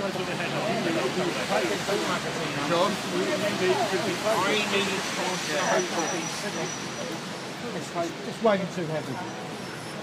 John, I need to Just waving too heavy.